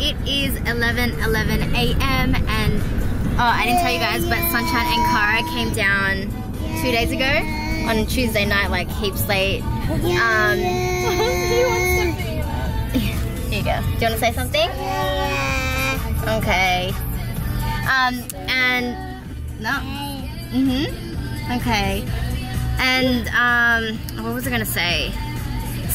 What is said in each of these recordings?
it is 11 11 a.m. and oh, I didn't tell you guys, but Sunshine and Kara came down two days ago on Tuesday night, like heaps late. Um, here you go. Do you want to say something? Okay. Um, and no. Mhm. Okay. And um, what was I gonna say?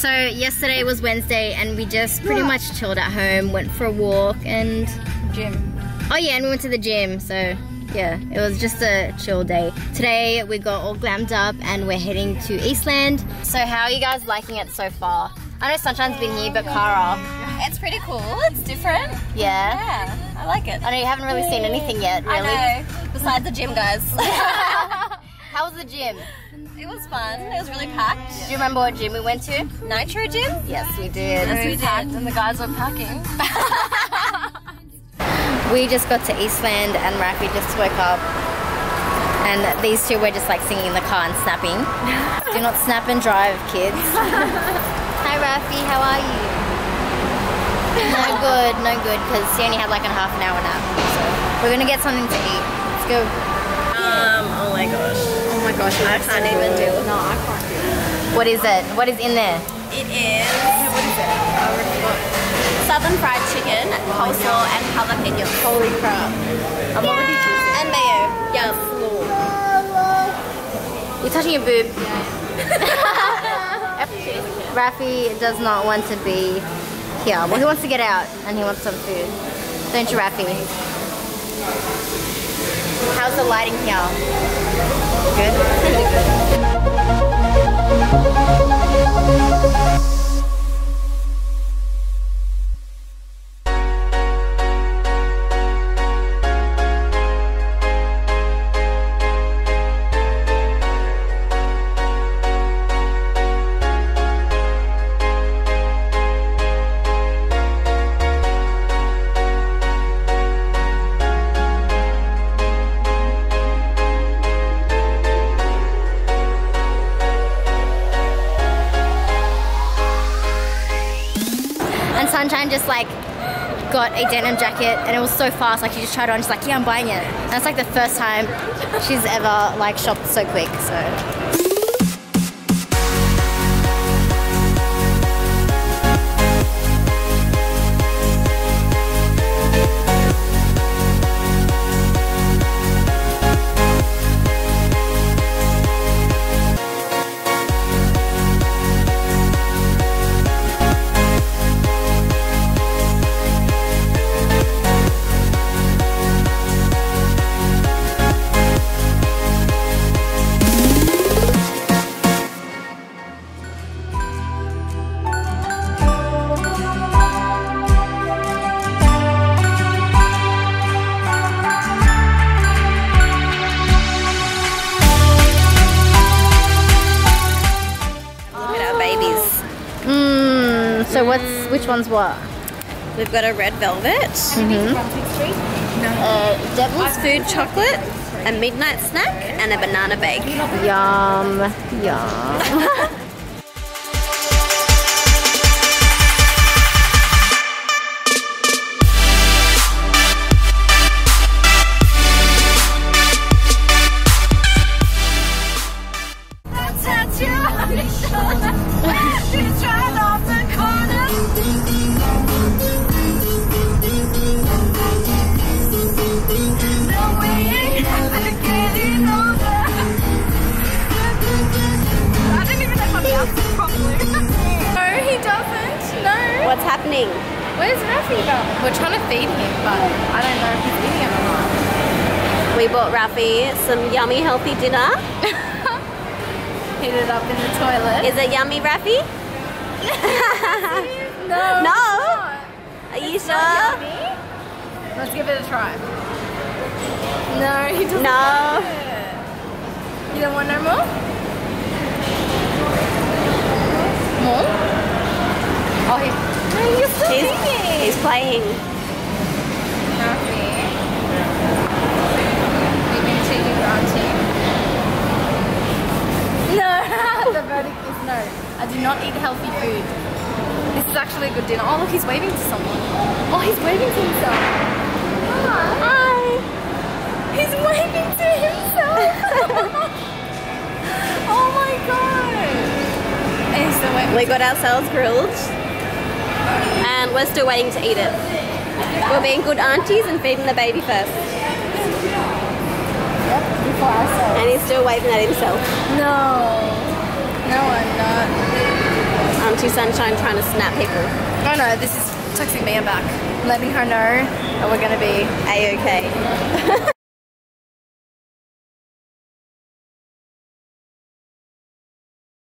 So yesterday was Wednesday, and we just pretty much chilled at home. Went for a walk and Gym. oh yeah, and we went to the gym. So yeah, it was just a chill day. Today we got all glammed up, and we're heading to Eastland. So how are you guys liking it so far? I know Sunshine's been here, but Kara. It's pretty cool. It's different. yeah. Yeah, I like it. I know you haven't really seen anything yet, really. I know. Besides the gym, guys. How was the gym? it was fun. It was really packed. Do you remember what gym we went to? Nitro gym? Yes, we did. Yes, we packed did. and the guys were packing. We just got to Eastland and Rafi just woke up. And these two were just like singing in the car and snapping. Do not snap and drive, kids. Hi Rafi, how are you? No good, no good, because he only had like a half an hour nap. So we're gonna get something to eat. Let's go. Um, oh my gosh. Oh my gosh, I can't even do it. No, I can't do it. What is it? What is in there? It is. What is it? Southern fried chicken, coleslaw, and jalapeno. Holy crap. I'm already choosing. And mayo. Yes. You're touching your boob. Rafi does not want to be here. Well, he wants to get out and he wants some food. Don't you, Rafi? How's the lighting here? Good? And Sunshine just like got a denim jacket and it was so fast, like she just tried it on, she's like, yeah, I'm buying it. And it's like the first time she's ever like shopped so quick, so. Which one's what? We've got a red velvet, Uh, devil's food chocolate, a midnight snack, and a banana bake. Yum, yum. No, What's happening? Where's Rafi gone? We're trying to feed him, but I don't know if he's eating it or not. We bought Rafi some yummy healthy dinner. Heat it up in the toilet. Is it yummy, Rafi? no. No? Are you It's sure? Let's give it a try. No, he doesn't No. buying? Nothing. We can take team. No, the verdict is no. I do not eat healthy food. This is actually a good dinner. Oh look, he's waving to someone. Oh, he's waving to himself. Hi. Hi. He's waving to himself. oh my god. We got ourselves grilled and we're still waiting to eat it. We're being good aunties and feeding the baby first. Before ourselves. And he's still waving at himself. No. No, I'm not. Auntie Sunshine trying to snap people. Oh no, this is texting Mia back, letting her know that we're gonna be A-okay.